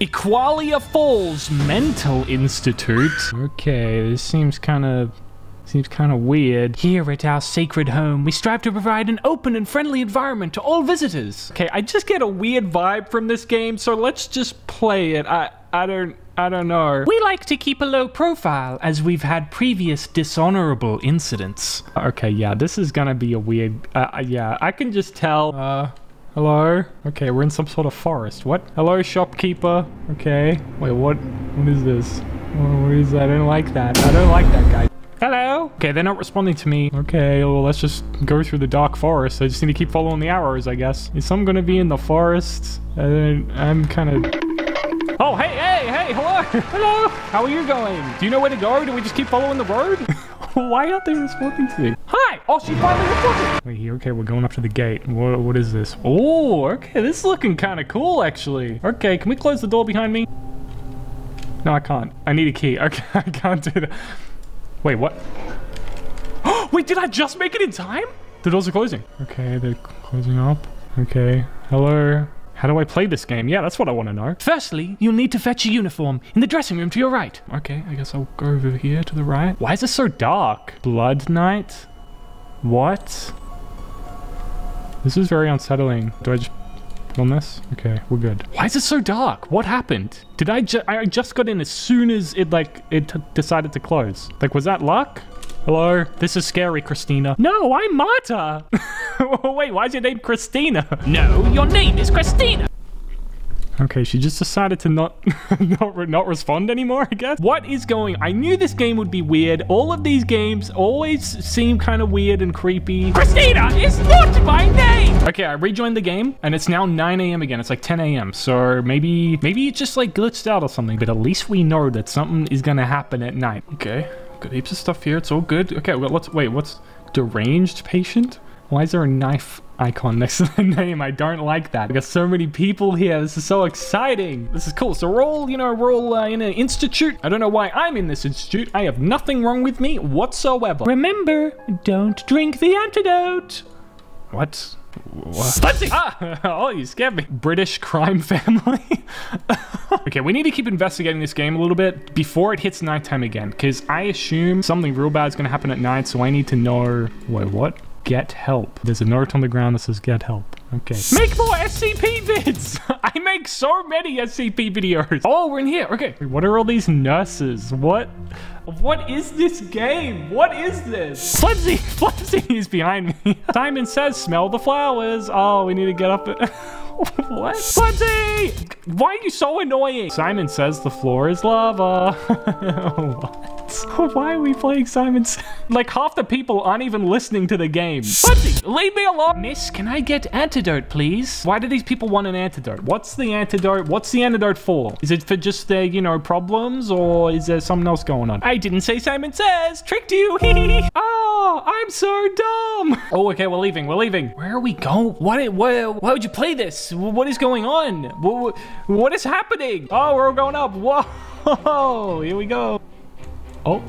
Equalia Falls Mental Institute. Okay, this seems kind of Seems kind of weird. Here at our sacred home, we strive to provide an open and friendly environment to all visitors. Okay, I just get a weird vibe from this game, so let's just play it. I I don't I don't know. We like to keep a low profile as we've had previous dishonorable incidents. Okay, yeah, this is gonna be a weird. Uh, uh yeah, I can just tell. Uh, hello. Okay, we're in some sort of forest. What? Hello, shopkeeper. Okay. Wait, what? What is this? What is that? I don't like that. I don't like that guy. Hello? Okay, they're not responding to me. Okay, well, let's just go through the dark forest. I just need to keep following the arrows, I guess. Is someone gonna be in the forest? I'm kind of... Oh, hey, hey, hey, hello! hello! How are you going? Do you know where to go? Do we just keep following the road? Why aren't they responding to me? Hi! Oh, she finally responded! Wait, here, okay, we're going up to the gate. What, what is this? Oh, okay, this is looking kind of cool, actually. Okay, can we close the door behind me? No, I can't. I need a key. Okay, I can't do that. Wait, what? Wait, did I just make it in time? The doors are closing. Okay, they're closing up. Okay, hello. How do I play this game? Yeah, that's what I want to know. Firstly, you'll need to fetch a uniform in the dressing room to your right. Okay, I guess I'll go over here to the right. Why is it so dark? Blood Night? What? This is very unsettling. Do I just on this? Okay, we're good. Why is it so dark? What happened? Did I just, I just got in as soon as it like, it decided to close. Like, was that luck? Hello? This is scary, Christina. No, I'm Marta. Wait, why is your name Christina? No, your name is Christina. Okay, she just decided to not, not, not respond anymore, I guess. What is going? I knew this game would be weird. All of these games always seem kind of weird and creepy. Christina is not my name! Okay, I rejoined the game, and it's now 9 a.m. again. It's like 10 a.m. So maybe, maybe it just like glitched out or something. But at least we know that something is gonna happen at night. Okay, got heaps of stuff here. It's all good. Okay, let's wait. What's deranged patient? Why is there a knife icon next to the name? I don't like that. I got so many people here. This is so exciting. This is cool. So we're all, you know, we're all uh, in an institute. I don't know why I'm in this institute. I have nothing wrong with me whatsoever. Remember, don't drink the antidote. What? What? Ah! Oh, you scared me. British crime family. okay, we need to keep investigating this game a little bit before it hits nighttime again, because I assume something real bad is going to happen at night, so I need to know... Wait, what? Get help. There's a note on the ground that says get help. Okay. Make more SCP vids! I make so many SCP videos. Oh, we're in here. Okay. What are all these nurses? What? What is this game? What is this? Flebsy! Flebsy is behind me. Simon says smell the flowers. Oh, we need to get up what? Flebsy! Why are you so annoying? Simon says the floor is lava. what? Why are we playing Simon's? like half the people aren't even listening to the game. Fuzzy, leave me alone. Miss, can I get antidote, please? Why do these people want an antidote? What's the antidote? What's the antidote for? Is it for just their, you know, problems or is there something else going on? I didn't say Simon Says. Tricked you. oh, I'm so dumb. Oh, okay, we're leaving. We're leaving. Where are we going? What, what, why would you play this? What is going on? What, what is happening? Oh, we're going up. Whoa, here we go. Oh.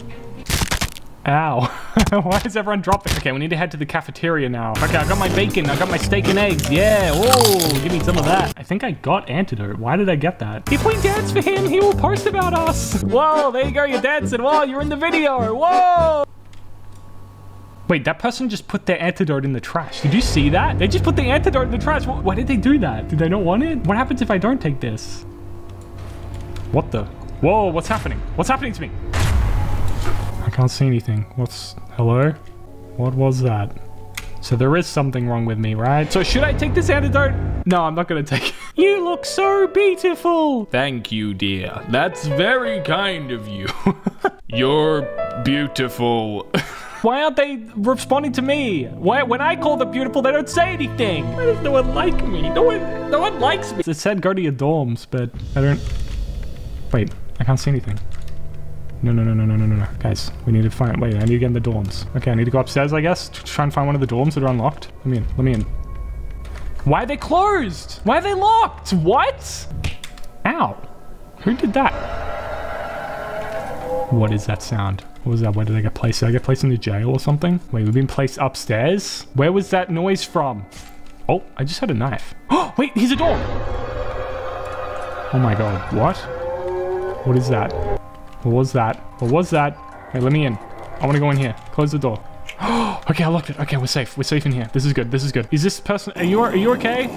Ow. Why is everyone dropping? Okay, we need to head to the cafeteria now. Okay, I got my bacon. I got my steak and eggs. Yeah. Oh, give me some of that. I think I got antidote. Why did I get that? If we dance for him, he will post about us. Whoa, there you go. You're dancing. Whoa, you're in the video. Whoa. Wait, that person just put their antidote in the trash. Did you see that? They just put the antidote in the trash. Why did they do that? Did they not want it? What happens if I don't take this? What the? Whoa, what's happening? What's happening to me? I can't see anything. What's... Hello? What was that? So there is something wrong with me, right? So should I take this antidote? No, I'm not gonna take it. You look so beautiful. Thank you, dear. That's very kind of you. You're beautiful. Why aren't they responding to me? Why, when I call them beautiful, they don't say anything. Why does no one like me? No one, no one likes me. It said go to your dorms, but I don't... Wait, I can't see anything. No, no, no, no, no, no, no, Guys, we need to find... Wait, I need to get in the dorms. Okay, I need to go upstairs, I guess, to try and find one of the dorms that are unlocked. Let me in. Let me in. Why are they closed? Why are they locked? What? Ow. Who did that? What is that sound? What was that? Where did I get placed? Did I get placed in the jail or something? Wait, we've been placed upstairs? Where was that noise from? Oh, I just had a knife. Oh, wait, here's a door. Oh my god, what? What is that? What was that? What was that? Hey, let me in. I want to go in here. Close the door. okay, I locked it. Okay, we're safe. We're safe in here. This is good. This is good. Is this person... Are you, are you okay?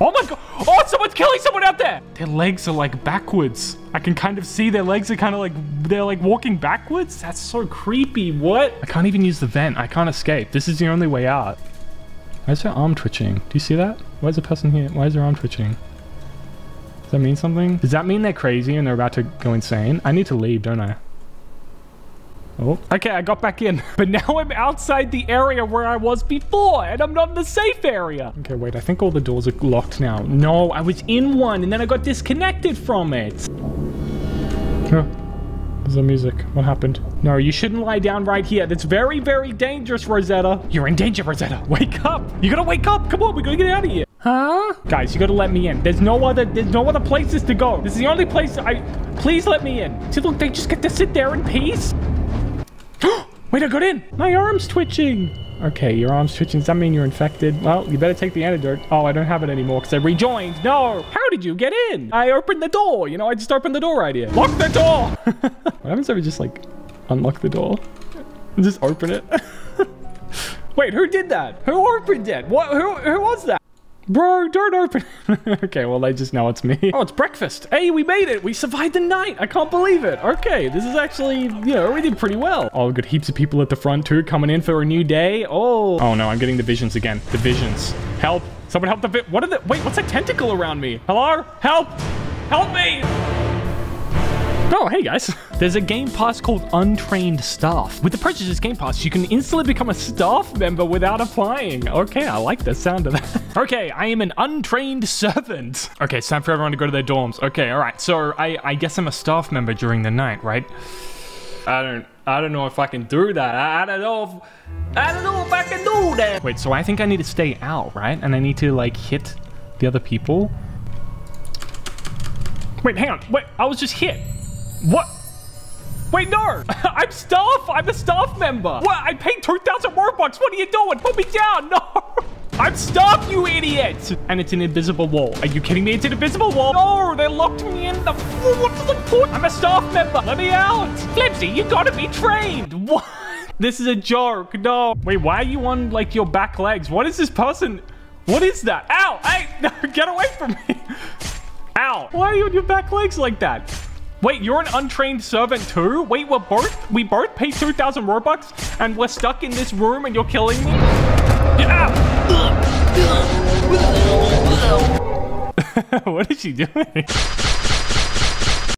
Oh my god! Oh, someone's killing someone out there! Their legs are like backwards. I can kind of see their legs are kind of like... They're like walking backwards? That's so creepy. What? I can't even use the vent. I can't escape. This is the only way out. Why is her arm twitching? Do you see that? Why is the person here? Why is her arm twitching? That mean something? Does that mean they're crazy and they're about to go insane? I need to leave, don't I? Oh, okay, I got back in. But now I'm outside the area where I was before, and I'm not in the safe area. Okay, wait, I think all the doors are locked now. No, I was in one, and then I got disconnected from it. Oh, there's the music. What happened? No, you shouldn't lie down right here. That's very, very dangerous, Rosetta. You're in danger, Rosetta. Wake up. You gotta wake up. Come on, we gotta get out of here. Huh? Guys, you gotta let me in. There's no other there's no other places to go. This is the only place I please let me in. See look, they just get to sit there in peace. Wait, I got in. My arm's twitching. Okay, your arm's twitching. Does that mean you're infected? Well, you better take the antidote. Oh, I don't have it anymore because I rejoined. No. How did you get in? I opened the door. You know, I just opened the door right here. Lock the door. what happens if we just like unlock the door just open it? Wait, who did that? Who opened it? What? Who? Who was that? Bro, don't open okay, well, they just know it's me. Oh, it's breakfast. Hey, we made it. We survived the night. I can't believe it. Okay, this is actually, you know, we did pretty well. Oh, we've got heaps of people at the front too coming in for a new day. Oh. Oh, no, I'm getting the visions again. The visions. Help. Someone help the vi- What are the- Wait, what's that tentacle around me? Hello? Help! Help me! Oh, hey guys. There's a game pass called Untrained Staff. With the purchase of this game pass, you can instantly become a staff member without applying. Okay, I like the sound of that. okay, I am an untrained servant. Okay, it's time for everyone to go to their dorms. Okay, all right. So I, I guess I'm a staff member during the night, right? I don't I don't know if I can do that. I, I don't know if I don't know if I can do that. Wait, so I think I need to stay out, right? And I need to like hit the other people. Wait, hang on. Wait, I was just hit. What? Wait, no! I'm staff! I'm a staff member! What? I paid 2,000 Robux! What are you doing? Put me down! No! I'm staff, you idiot! And it's an invisible wall. Are you kidding me? It's an invisible wall! No! They locked me in the... What's the point? I'm a staff member! Let me out! Flebsy, you gotta be trained! What? This is a joke. No. Wait, why are you on, like, your back legs? What is this person... What is that? Ow! Hey! No, get away from me! Ow! Why are you on your back legs like that? Wait, you're an untrained servant too? Wait, we're both we both paid 2,000 Robux and we're stuck in this room and you're killing me? Yeah! what is she doing?